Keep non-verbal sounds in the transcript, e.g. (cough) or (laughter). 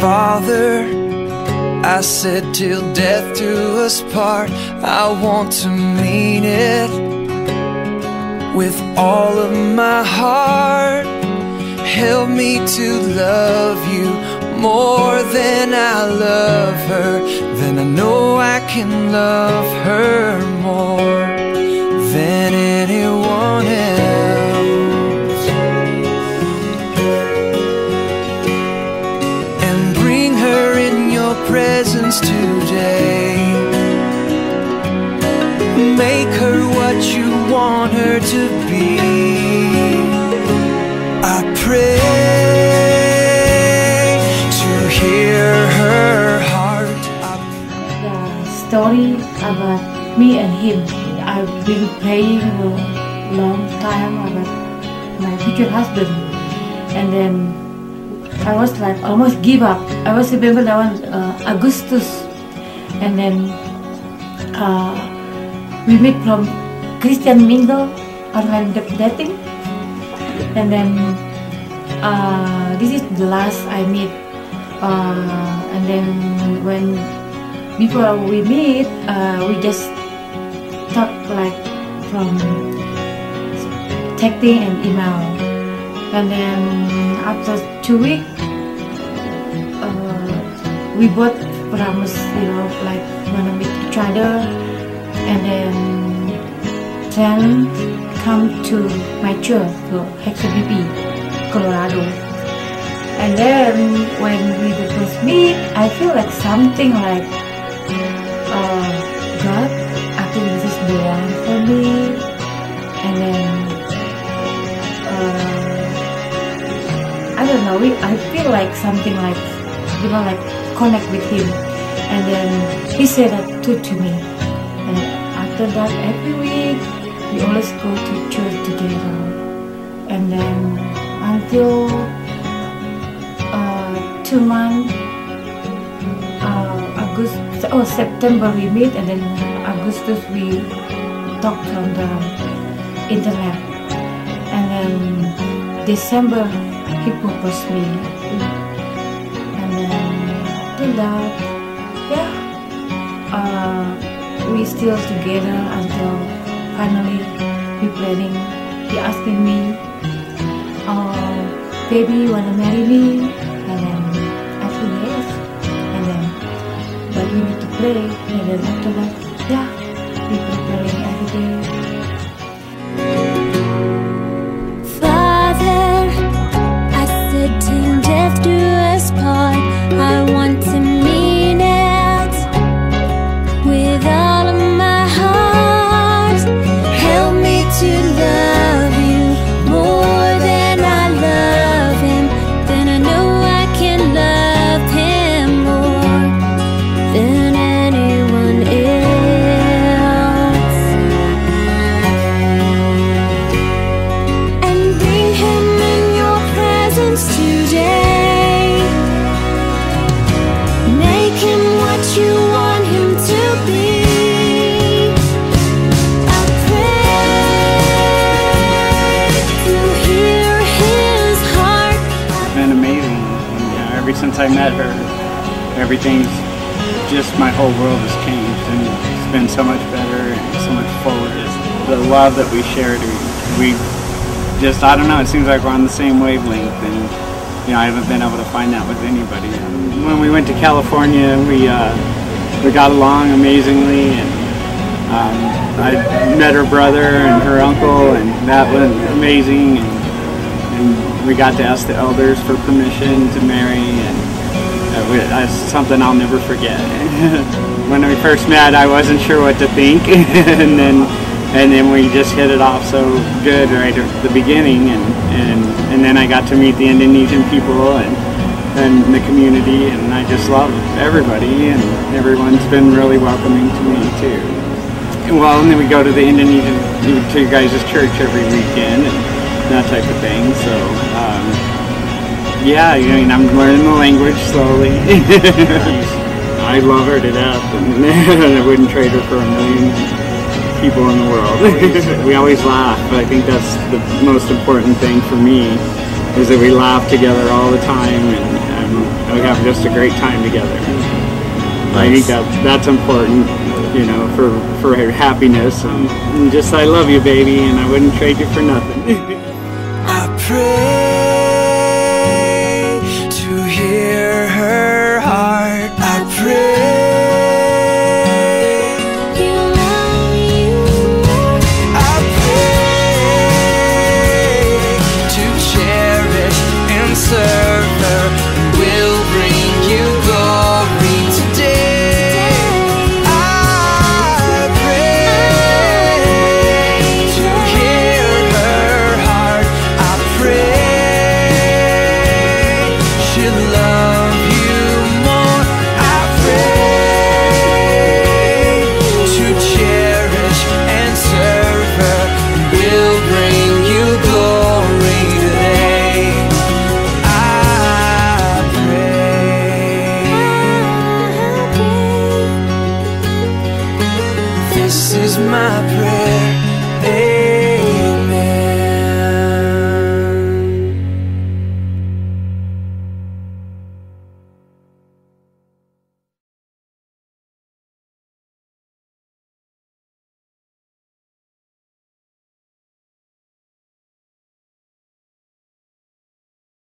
Father, I said, till death do us part, I want to mean it with all of my heart. Help me to love you more than I love her. Then I know I can love her more to be. I pray to hear her heart. The story about me and him. I've been praying a long time about my future husband, and then I was like almost give up. I was remember that one uh, Augustus, and then uh, we meet from Christian Mingle da- dating, and then uh, this is the last I meet, uh, and then when before we meet, uh, we just talk like from texting and email, and then after two weeks, uh, we both promise, you know, like wanna meet each other, and then then come to my church, HKBP, Colorado. And then when we the first meet, I feel like something like, uh, God, I think this is the one for me. And then, uh, I don't know, I feel like something like, you know, like connect with him. And then he said that too to me. And after that, every week, we always go to church together. And then until uh, two months, uh, August, oh September we meet, and then Augustus we talk from the internet, and then December he proposed me, and then till that, yeah, uh, we still together until finally we planning. He asking me, uh, baby, you wanna marry me? And then I said yes. And then, but we need to pray. And then after that, yeah, I met her, everything's just my whole world has changed, and it's been so much better and so much forward. It's the love that we shared, we just I don't know. It seems like we're on the same wavelength, and you know I haven't been able to find that with anybody. When we went to California, we uh, we got along amazingly, and um, I met her brother and her uncle, and that was amazing. And, and we got to ask the elders for permission to marry, and we, that's something I'll never forget. (laughs) when we first met, I wasn't sure what to think, (laughs) and then and then we just hit it off so good right at the beginning, and and, and then I got to meet the Indonesian people and and the community, and I just love everybody, and everyone's been really welcoming to me too. Well, and then we go to the Indonesian to your guys' church every weekend and that type of thing. So, um, yeah, I mean, I'm learning the language slowly. (laughs) I love her to death, and (laughs) I wouldn't trade her for a million people in the world. (laughs) we always laugh, but I think that's the most important thing for me is that we laugh together all the time, and and we have just a great time together. I think that that's important, you know, for for her happiness and, and just I love you, baby, and I wouldn't trade you for nothing. I pray is my prayer.